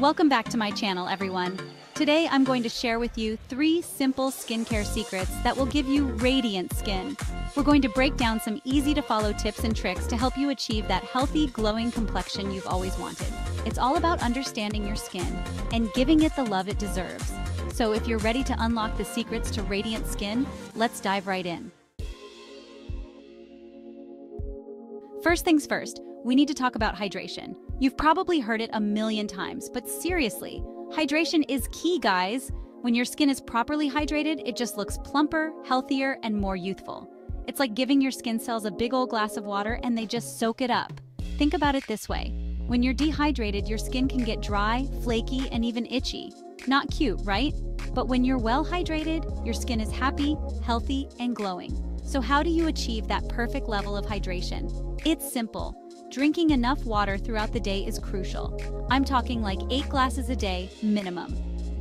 Welcome back to my channel, everyone. Today, I'm going to share with you three simple skincare secrets that will give you radiant skin. We're going to break down some easy-to-follow tips and tricks to help you achieve that healthy, glowing complexion you've always wanted. It's all about understanding your skin and giving it the love it deserves. So if you're ready to unlock the secrets to radiant skin, let's dive right in. First things first, we need to talk about hydration. You've probably heard it a million times, but seriously, hydration is key, guys. When your skin is properly hydrated, it just looks plumper, healthier, and more youthful. It's like giving your skin cells a big old glass of water and they just soak it up. Think about it this way. When you're dehydrated, your skin can get dry, flaky, and even itchy. Not cute, right? But when you're well hydrated, your skin is happy, healthy, and glowing. So how do you achieve that perfect level of hydration? It's simple. Drinking enough water throughout the day is crucial. I'm talking like 8 glasses a day, minimum.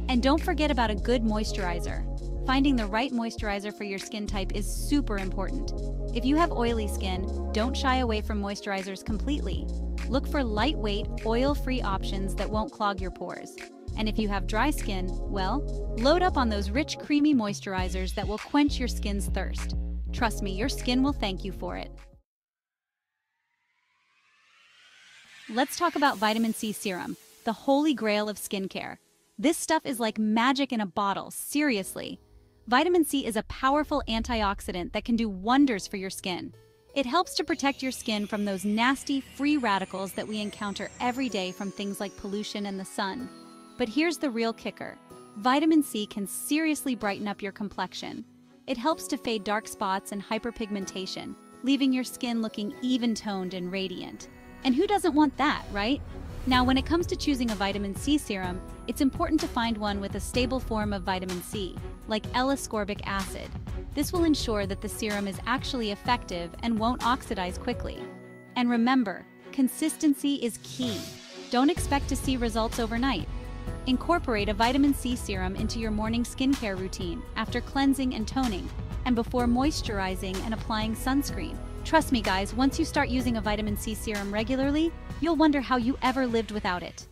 And don't forget about a good moisturizer. Finding the right moisturizer for your skin type is super important. If you have oily skin, don't shy away from moisturizers completely. Look for lightweight, oil-free options that won't clog your pores. And if you have dry skin, well, load up on those rich, creamy moisturizers that will quench your skin's thirst. Trust me, your skin will thank you for it. Let's talk about vitamin C serum, the holy grail of skincare. This stuff is like magic in a bottle, seriously. Vitamin C is a powerful antioxidant that can do wonders for your skin. It helps to protect your skin from those nasty free radicals that we encounter every day from things like pollution and the sun. But here's the real kicker. Vitamin C can seriously brighten up your complexion. It helps to fade dark spots and hyperpigmentation, leaving your skin looking even-toned and radiant. And who doesn't want that, right? Now, when it comes to choosing a vitamin C serum, it's important to find one with a stable form of vitamin C, like L-ascorbic acid. This will ensure that the serum is actually effective and won't oxidize quickly. And remember, consistency is key. Don't expect to see results overnight. Incorporate a vitamin C serum into your morning skincare routine after cleansing and toning, and before moisturizing and applying sunscreen. Trust me guys, once you start using a vitamin C serum regularly, you'll wonder how you ever lived without it.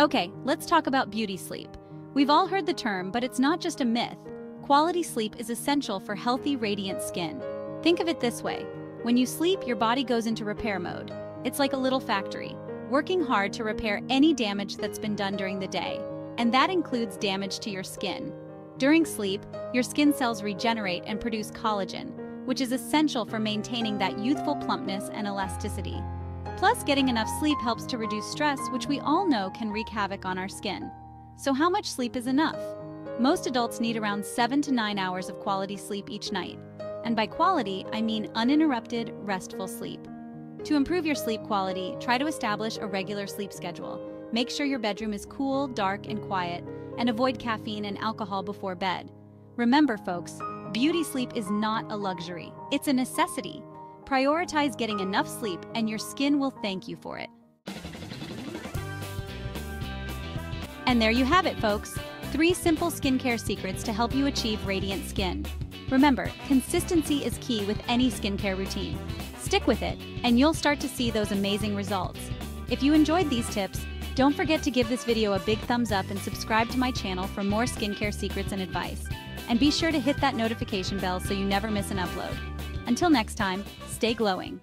Okay, let's talk about beauty sleep. We've all heard the term, but it's not just a myth. Quality sleep is essential for healthy, radiant skin. Think of it this way. When you sleep, your body goes into repair mode. It's like a little factory, working hard to repair any damage that's been done during the day. And that includes damage to your skin. During sleep, your skin cells regenerate and produce collagen, which is essential for maintaining that youthful plumpness and elasticity. Plus, getting enough sleep helps to reduce stress, which we all know can wreak havoc on our skin. So how much sleep is enough? Most adults need around 7 to 9 hours of quality sleep each night. And by quality, I mean uninterrupted, restful sleep. To improve your sleep quality, try to establish a regular sleep schedule. Make sure your bedroom is cool, dark, and quiet, and avoid caffeine and alcohol before bed. Remember, folks, beauty sleep is not a luxury, it's a necessity. Prioritize getting enough sleep, and your skin will thank you for it. And there you have it, folks. Three simple skincare secrets to help you achieve radiant skin. Remember, consistency is key with any skincare routine. Stick with it, and you'll start to see those amazing results. If you enjoyed these tips, don't forget to give this video a big thumbs up and subscribe to my channel for more skincare secrets and advice. And be sure to hit that notification bell so you never miss an upload. Until next time, stay glowing.